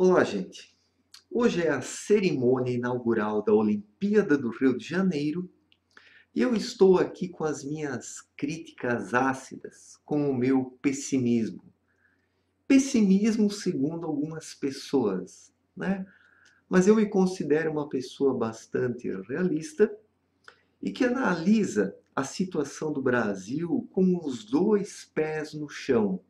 Olá, gente. Hoje é a cerimônia inaugural da Olimpíada do Rio de Janeiro e eu estou aqui com as minhas críticas ácidas, com o meu pessimismo. Pessimismo segundo algumas pessoas, né? Mas eu me considero uma pessoa bastante realista e que analisa a situação do Brasil com os dois pés no chão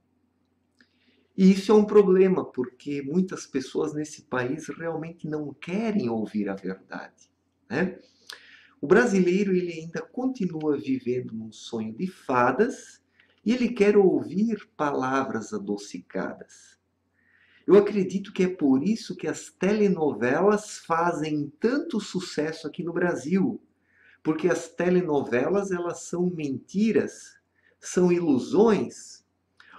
e isso é um problema, porque muitas pessoas nesse país realmente não querem ouvir a verdade. Né? O brasileiro ele ainda continua vivendo num sonho de fadas e ele quer ouvir palavras adocicadas. Eu acredito que é por isso que as telenovelas fazem tanto sucesso aqui no Brasil, porque as telenovelas elas são mentiras, são ilusões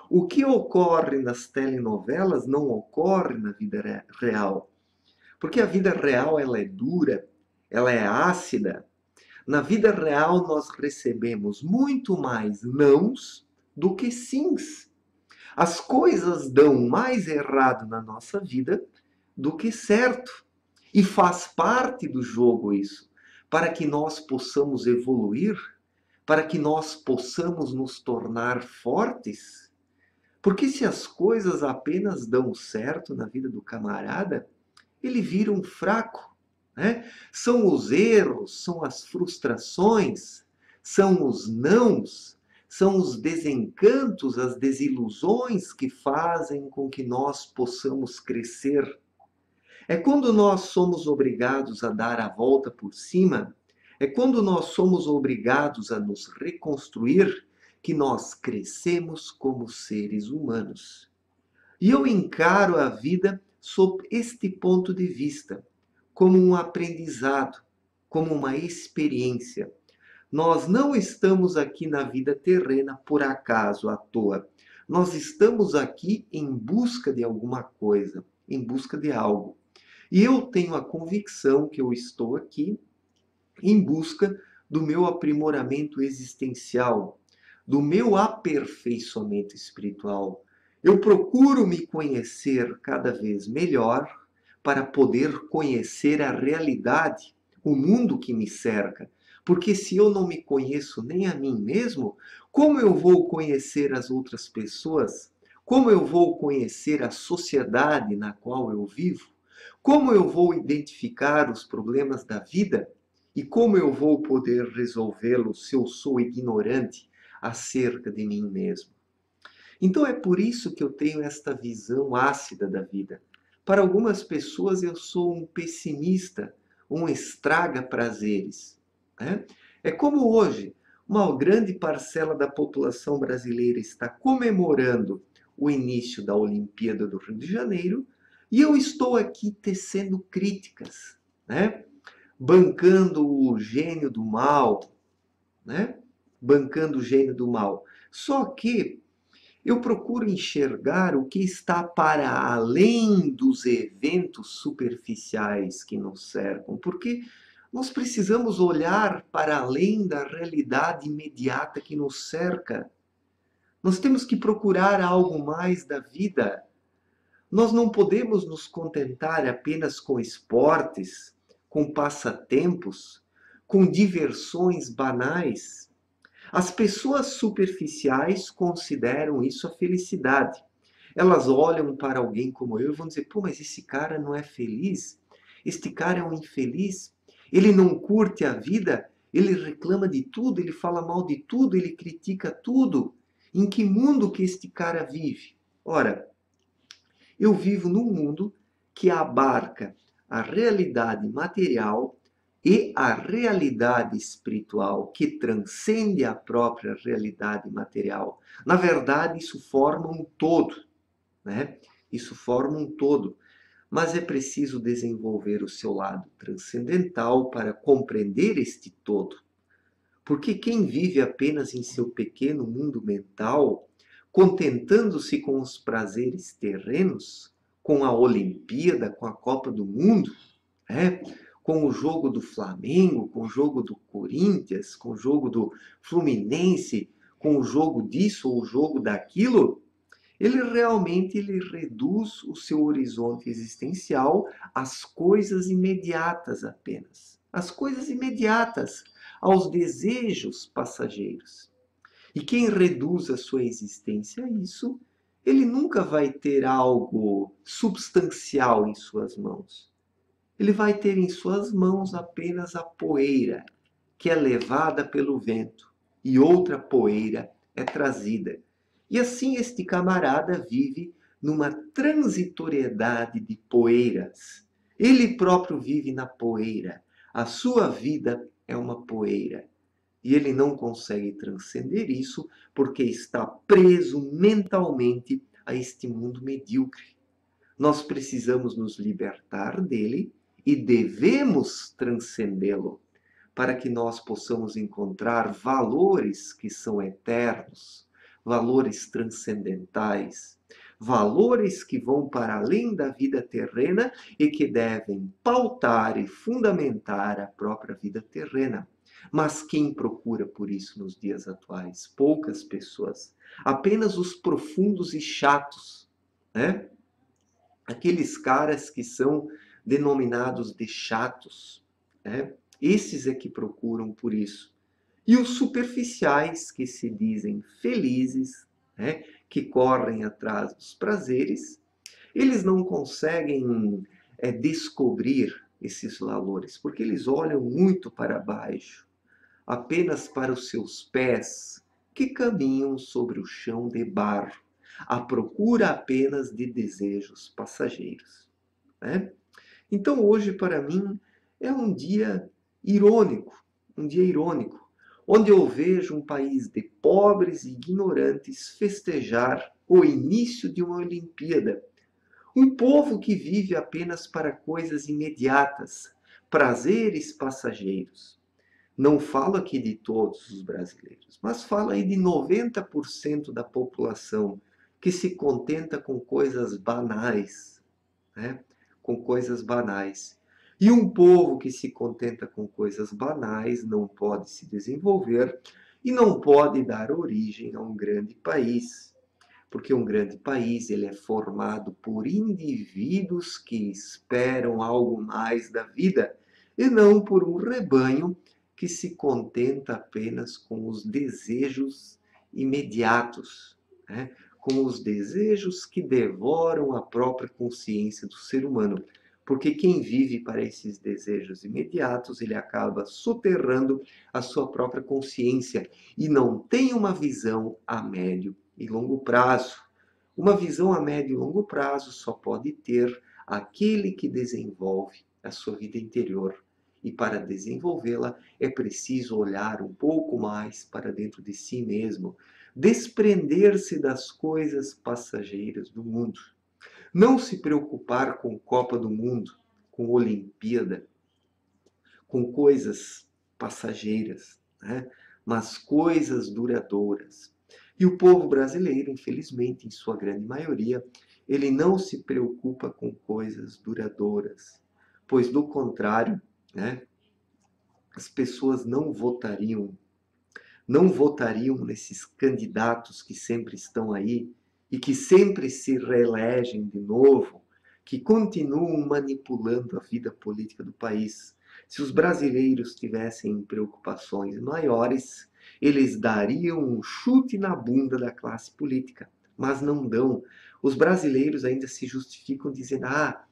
o que ocorre nas telenovelas não ocorre na vida real. Porque a vida real ela é dura, ela é ácida. Na vida real nós recebemos muito mais nãos do que sims. As coisas dão mais errado na nossa vida do que certo. E faz parte do jogo isso, para que nós possamos evoluir, para que nós possamos nos tornar fortes porque se as coisas apenas dão certo na vida do camarada, ele vira um fraco. Né? São os erros, são as frustrações, são os nãos, são os desencantos, as desilusões que fazem com que nós possamos crescer. É quando nós somos obrigados a dar a volta por cima, é quando nós somos obrigados a nos reconstruir que nós crescemos como seres humanos. E eu encaro a vida sob este ponto de vista, como um aprendizado, como uma experiência. Nós não estamos aqui na vida terrena por acaso, à toa. Nós estamos aqui em busca de alguma coisa, em busca de algo. E eu tenho a convicção que eu estou aqui em busca do meu aprimoramento existencial, do meu aperfeiçoamento espiritual. Eu procuro me conhecer cada vez melhor para poder conhecer a realidade, o mundo que me cerca. Porque se eu não me conheço nem a mim mesmo, como eu vou conhecer as outras pessoas? Como eu vou conhecer a sociedade na qual eu vivo? Como eu vou identificar os problemas da vida? E como eu vou poder resolvê-los se eu sou ignorante acerca de mim mesmo. Então é por isso que eu tenho esta visão ácida da vida. Para algumas pessoas eu sou um pessimista, um estraga prazeres. Né? É como hoje, uma grande parcela da população brasileira está comemorando o início da Olimpíada do Rio de Janeiro e eu estou aqui tecendo críticas, né? bancando o gênio do mal, né? Bancando o gênio do mal. Só que eu procuro enxergar o que está para além dos eventos superficiais que nos cercam, porque nós precisamos olhar para além da realidade imediata que nos cerca. Nós temos que procurar algo mais da vida. Nós não podemos nos contentar apenas com esportes, com passatempos, com diversões banais. As pessoas superficiais consideram isso a felicidade. Elas olham para alguém como eu e vão dizer: pô, mas esse cara não é feliz? Este cara é um infeliz? Ele não curte a vida? Ele reclama de tudo, ele fala mal de tudo, ele critica tudo. Em que mundo que este cara vive? Ora, eu vivo num mundo que abarca a realidade material e a realidade espiritual que transcende a própria realidade material. Na verdade, isso forma um todo, né? Isso forma um todo. Mas é preciso desenvolver o seu lado transcendental para compreender este todo. Porque quem vive apenas em seu pequeno mundo mental, contentando-se com os prazeres terrenos, com a Olimpíada, com a Copa do Mundo, é, com o jogo do Flamengo, com o jogo do Corinthians, com o jogo do Fluminense, com o jogo disso ou o jogo daquilo, ele realmente ele reduz o seu horizonte existencial às coisas imediatas apenas. As coisas imediatas, aos desejos passageiros. E quem reduz a sua existência a isso, ele nunca vai ter algo substancial em suas mãos. Ele vai ter em suas mãos apenas a poeira, que é levada pelo vento, e outra poeira é trazida e assim este camarada vive numa transitoriedade de poeiras. Ele próprio vive na poeira. A sua vida é uma poeira. E ele não consegue transcender isso porque está preso mentalmente a este mundo medíocre. Nós precisamos nos libertar dele e devemos transcendê-lo para que nós possamos encontrar valores que são eternos, valores transcendentais, valores que vão para além da vida terrena e que devem pautar e fundamentar a própria vida terrena. Mas quem procura por isso nos dias atuais? Poucas pessoas. Apenas os profundos e chatos, né? Aqueles caras que são denominados de chatos, né? Esses é que procuram por isso. E os superficiais, que se dizem felizes, né, que correm atrás dos prazeres, eles não conseguem é, descobrir esses valores, porque eles olham muito para baixo, apenas para os seus pés, que caminham sobre o chão de barro, à procura apenas de desejos passageiros. Né? Então, hoje, para mim, é um dia irônico, um dia irônico, onde eu vejo um país de pobres e ignorantes festejar o início de uma Olimpíada. Um povo que vive apenas para coisas imediatas, prazeres passageiros. Não falo aqui de todos os brasileiros, mas falo aí de 90% da população que se contenta com coisas banais, né? Com coisas banais. E um povo que se contenta com coisas banais não pode se desenvolver e não pode dar origem a um grande país. Porque um grande país ele é formado por indivíduos que esperam algo mais da vida e não por um rebanho que se contenta apenas com os desejos imediatos, né? Com os desejos que devoram a própria consciência do ser humano. Porque quem vive para esses desejos imediatos, ele acaba soterrando a sua própria consciência e não tem uma visão a médio e longo prazo. Uma visão a médio e longo prazo só pode ter aquele que desenvolve a sua vida interior. E para desenvolvê-la é preciso olhar um pouco mais para dentro de si mesmo, desprender-se das coisas passageiras do mundo não se preocupar com Copa do Mundo, com Olimpíada, com coisas passageiras, né? mas coisas duradouras. E o povo brasileiro, infelizmente, em sua grande maioria, ele não se preocupa com coisas duradouras, pois do contrário, né, as pessoas não votariam, não votariam nesses candidatos que sempre estão aí e que sempre se reelegem de novo, que continuam manipulando a vida política do país. Se os brasileiros tivessem preocupações maiores, eles dariam um chute na bunda da classe política, mas não dão. Os brasileiros ainda se justificam dizendo: ah,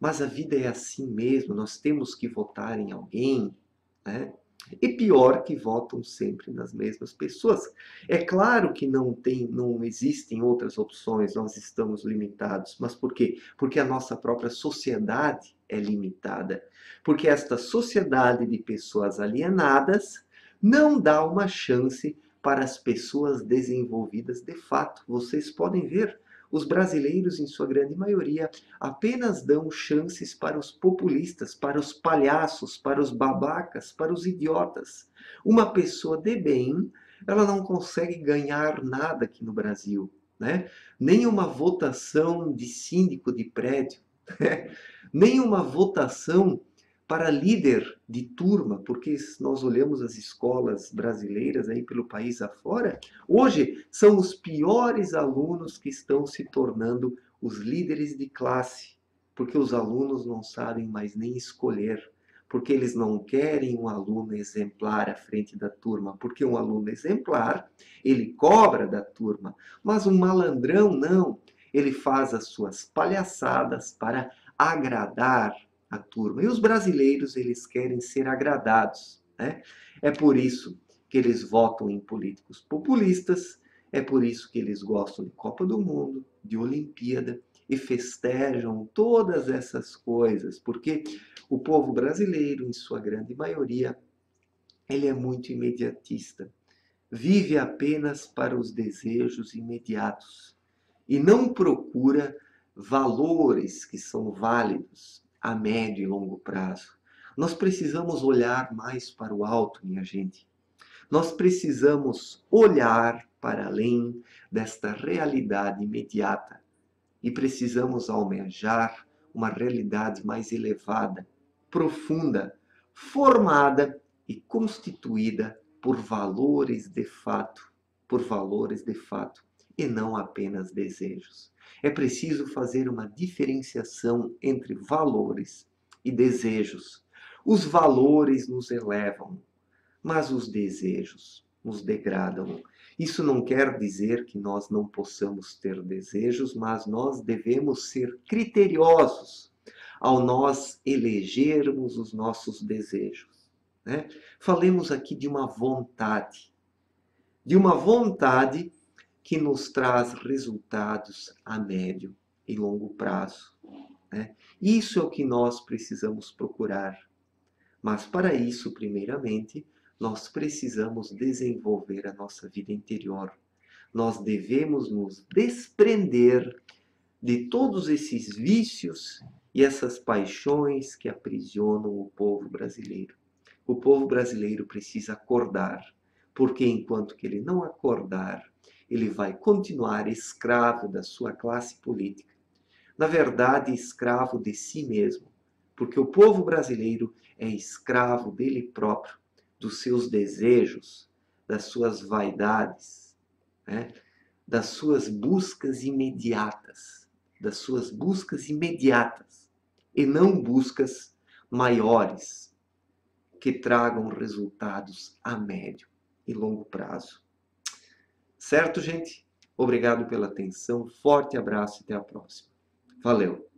mas a vida é assim mesmo, nós temos que votar em alguém. Né? E pior que votam sempre nas mesmas pessoas. É claro que não tem, não existem outras opções, nós estamos limitados. Mas por quê? Porque a nossa própria sociedade é limitada. Porque esta sociedade de pessoas alienadas não dá uma chance para as pessoas desenvolvidas de fato. Vocês podem ver os brasileiros, em sua grande maioria, apenas dão chances para os populistas, para os palhaços, para os babacas, para os idiotas. Uma pessoa de bem, ela não consegue ganhar nada aqui no Brasil. Né? Nem uma votação de síndico de prédio, né? nem uma votação para líder de turma, porque nós olhamos as escolas brasileiras aí pelo país afora, hoje são os piores alunos que estão se tornando os líderes de classe, porque os alunos não sabem mais nem escolher, porque eles não querem um aluno exemplar à frente da turma, porque um aluno exemplar, ele cobra da turma, mas um malandrão não, ele faz as suas palhaçadas para agradar a turma. E os brasileiros, eles querem ser agradados. Né? É por isso que eles votam em políticos populistas, é por isso que eles gostam de Copa do Mundo, de Olimpíada e festejam todas essas coisas, porque o povo brasileiro, em sua grande maioria, ele é muito imediatista. Vive apenas para os desejos imediatos e não procura valores que são válidos, a médio e longo prazo. Nós precisamos olhar mais para o alto, minha gente. Nós precisamos olhar para além desta realidade imediata e precisamos almejar uma realidade mais elevada, profunda, formada e constituída por valores de fato, por valores de fato e não apenas desejos. É preciso fazer uma diferenciação entre valores e desejos. Os valores nos elevam, mas os desejos nos degradam. Isso não quer dizer que nós não possamos ter desejos, mas nós devemos ser criteriosos ao nós elegermos os nossos desejos. Né? Falemos aqui de uma vontade, de uma vontade que nos traz resultados a médio e longo prazo. Né? Isso é o que nós precisamos procurar. Mas para isso, primeiramente, nós precisamos desenvolver a nossa vida interior. Nós devemos nos desprender de todos esses vícios e essas paixões que aprisionam o povo brasileiro. O povo brasileiro precisa acordar, porque enquanto que ele não acordar, ele vai continuar escravo da sua classe política. Na verdade, escravo de si mesmo, porque o povo brasileiro é escravo dele próprio, dos seus desejos, das suas vaidades, né? das suas buscas imediatas, das suas buscas imediatas, e não buscas maiores, que tragam resultados a médio e longo prazo. Certo, gente? Obrigado pela atenção, forte abraço e até a próxima. Valeu!